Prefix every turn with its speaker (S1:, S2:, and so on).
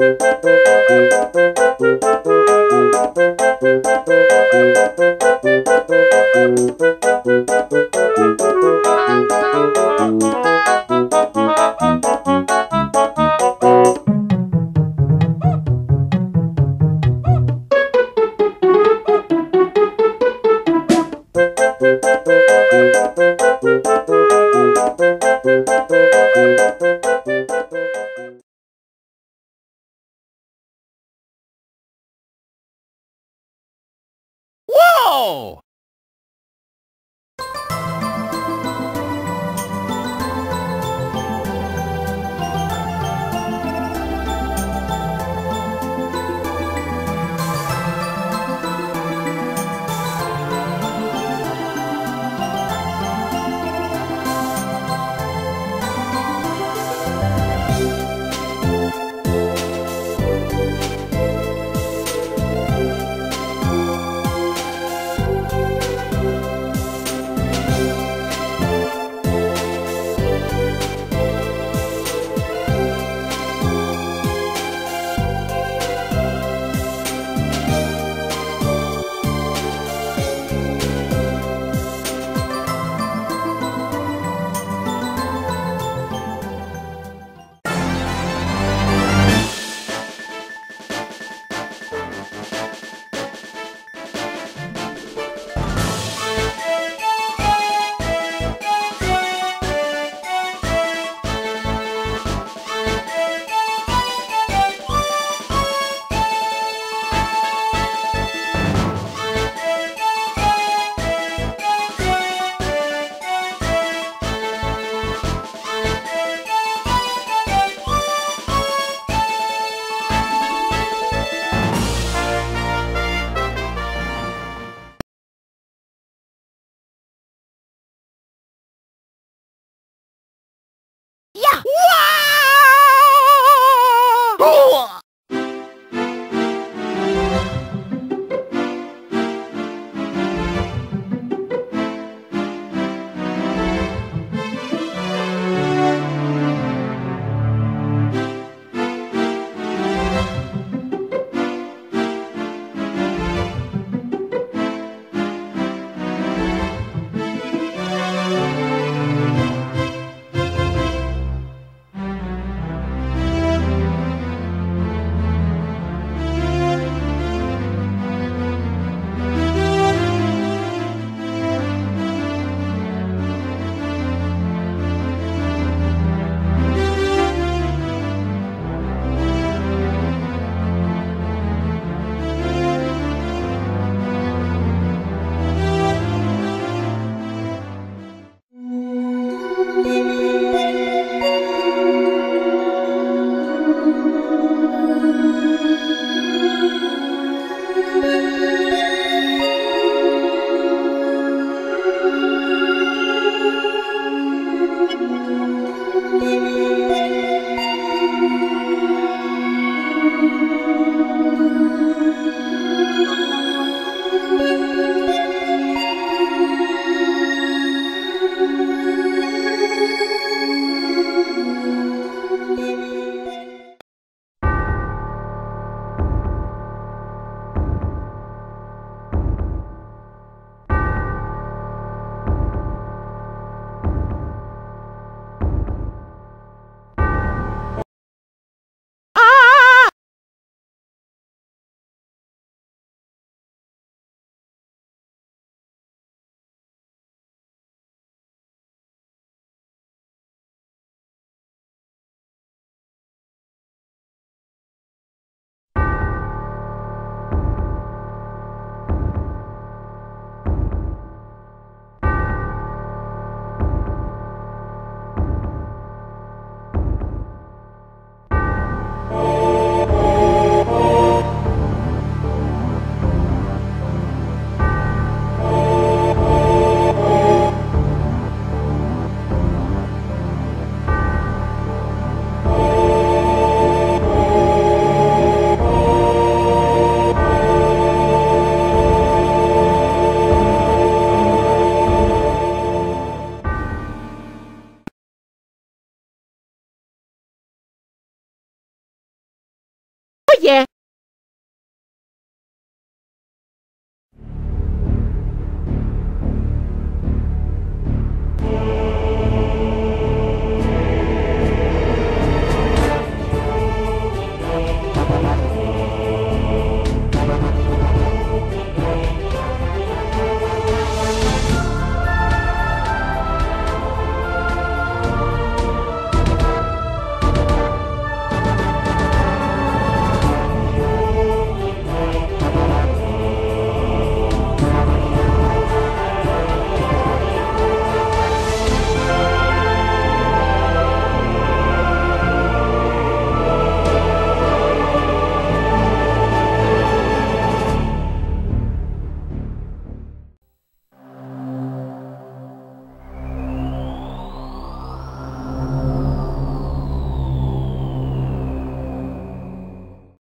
S1: Whoa!
S2: yeah.